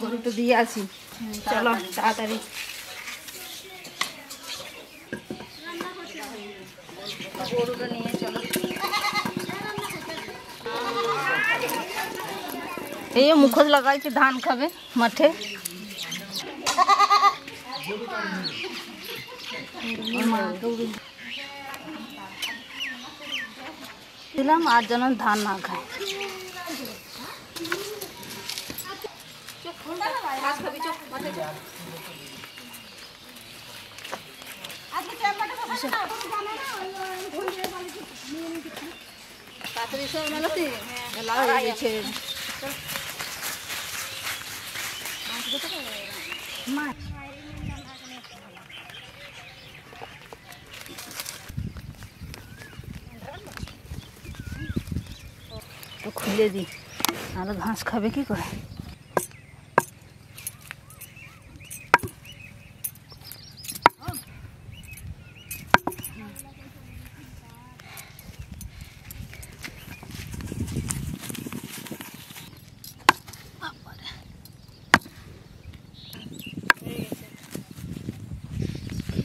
গরুটা দিয়ে আসি চলো, তাড়াতাড়ি। গরুটা নিয়ে চলো। এই মুখোশ লাগাইছে ধান খাবে মাঠে? দিলাম আর যেন ধান না খায়। খুলে দিই আরও ঘাস খাবে কি করে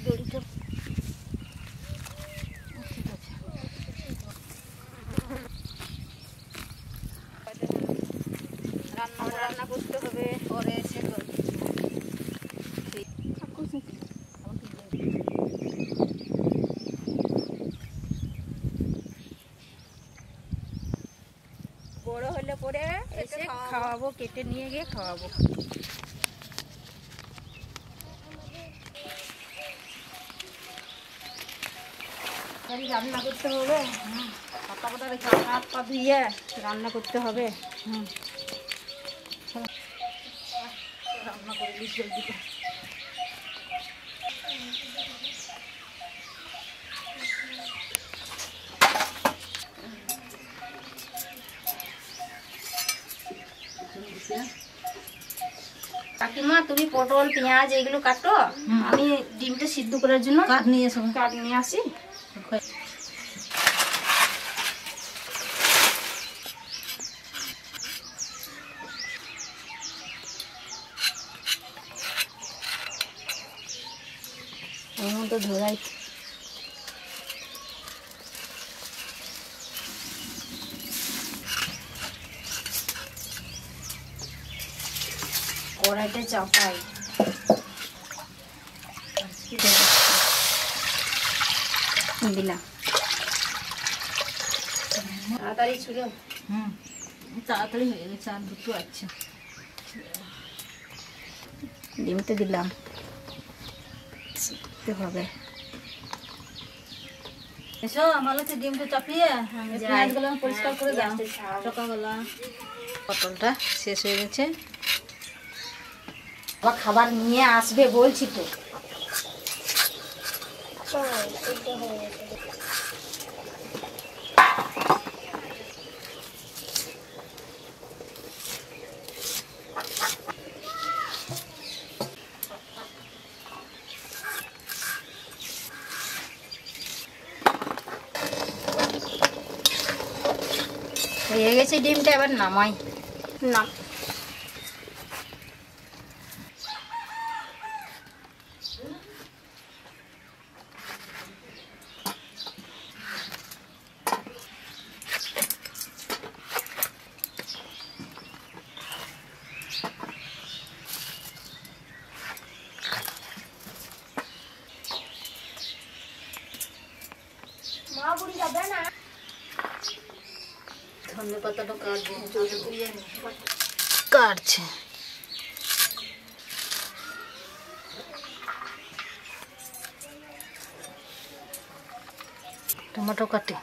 দড়িটা ঠিক আছে রান্না রান্না করতে হবে পরে এসে করবে। পরে এসে খাওয়াবো। কেটে নিয়ে গিয়ে খাওয়াবো। রান্না করতে হবে। পাতা পাতা রেখে হাত পা ধুয়ে রান্না করতে হবে। হুম। রান্না করে জলদি কাকিমা তুমি পটল পেঁয়াজ এইগুলো কাটো। আমি ডিমটা সিদ্ধ করার জন্য কাঠ নিয়ে এসো। কাঠ নিয়ে আসি। কড়াইটা চাপাই। দিলাম। তাড়াতাড়ি ছিল হুম তাড়াতাড়ি হয়ে গেছে আর দুটো আছে। ডিমতে দিলাম। দিতে হবে? এসো ভালো হচ্ছে ডিমটা চাপিয়ে পেঁয়াজগুলো পরিষ্কার করে দাও সকালবেলা। পটলটা শেষ হয়ে গেছে। আবার খাবার নিয়ে আসবে বলছি তো। হয়ে গেছে ডিমটা এবার নামাই। নাম ধনে পাতাটা কাটবো জলে দিয়ে কাটছে টমেটো কাটে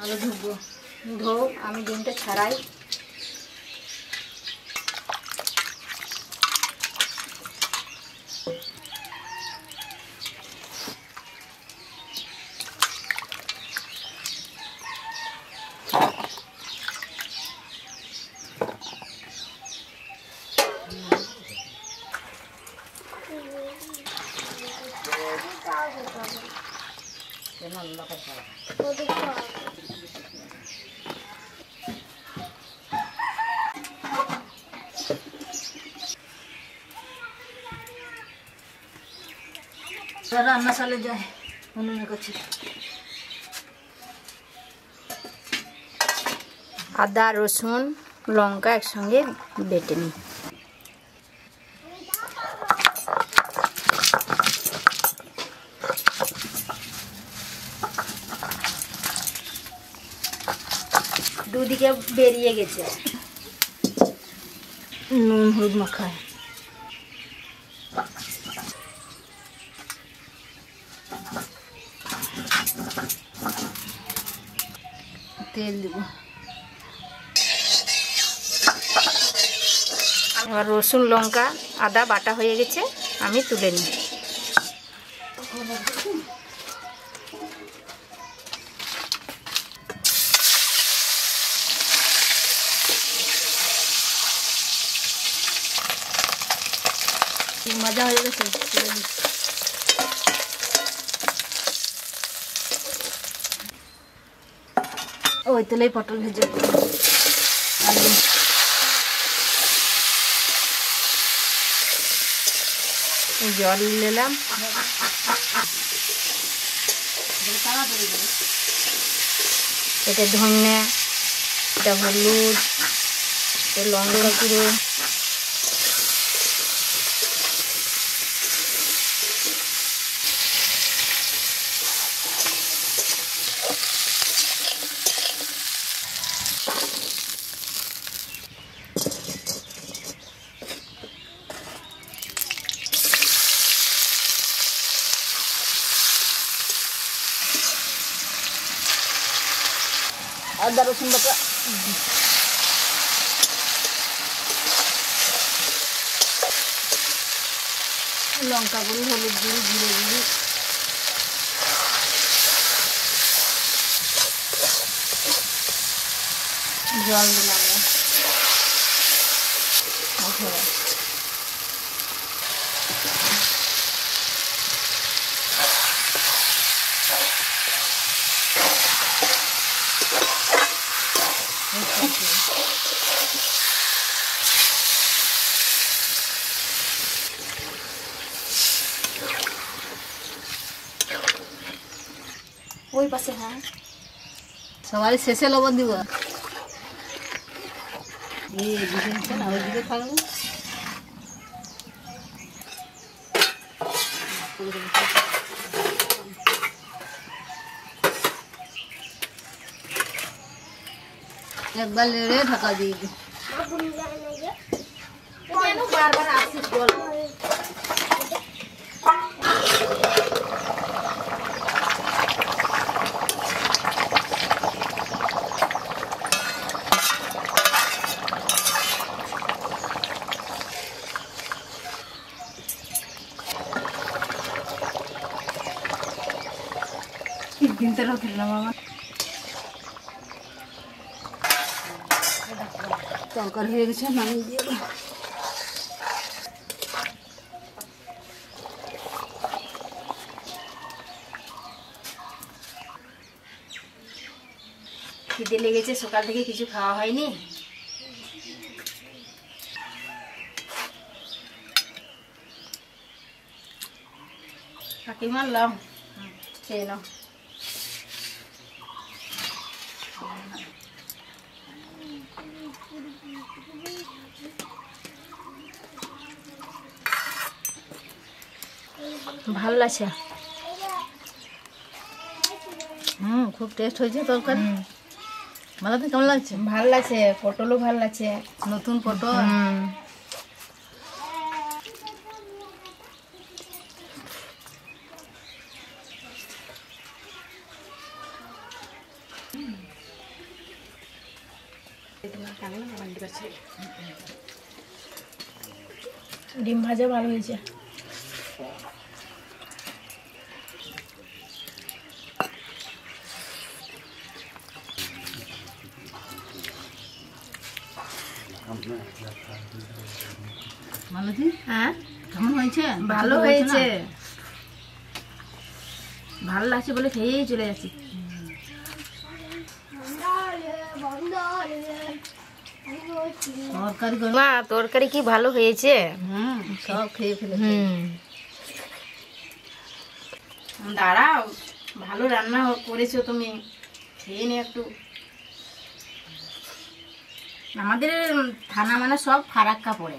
আলু ধুবো। ধো আমি ডিমটা ছাড়াই। যায় কাছে আদা রসুন লঙ্কা একসঙ্গে বেটে নিই। দুদিকে বেরিয়ে গেছে। নুন হলুদ মাখায়। তেল দিব। এবার রসুন লঙ্কা আদা বাটা হয়ে গেছে আমি তুলে নিই। মজা হয়ে গেছে? ওই তেলেই পটল ভেজে জল নিলাম। এটা ধনে এটা হলুদ লঙ্কা গুঁড়ো। আদা রসুন বাটা। লঙ্কা গুঁড়ি হলুদ গুঁড়ি জিরে গুঁড়ি। জল দিলাম না। আচ্ছা। ওই পাশে হ্যাঁ সবারই শেষে লবণ দিব। একবার লেড়ে ঢাকা দিয়ে দিই। বারবার আসিস বল? তিন তেরো ফেললাম আমার তরকারি হয়ে গেছে নামিয়ে দিয়ে দাও। খিদে লেগেছে সকাল থেকে কিছু খাওয়া হয়নি ফাঁকি মারলাম খেয়ে নাও ভালো লাগছে। হুম খুব টেস্ট হয়েছে তরকারি। মালাতে কেমন লাগছে? ভালো লাগছে পটলও ভালো লাগছে নতুন পটল। ডিম ভাজা ভালো হয়েছে। হ্যাঁ? কেমন হয়েছে? ভালো হয়েছে ভালো লাগছে বলে খেয়েই চলে যাচ্ছি। তরকারি মা তরকারি কি ভালো হয়েছে? হুম সব খেয়ে ফেলে হুম। দাঁড়াও ভালো রান্না করেছ তুমি। খেয়ে নি একটু। আমাদের থানা মানে সব ফারাক্কা পড়ে।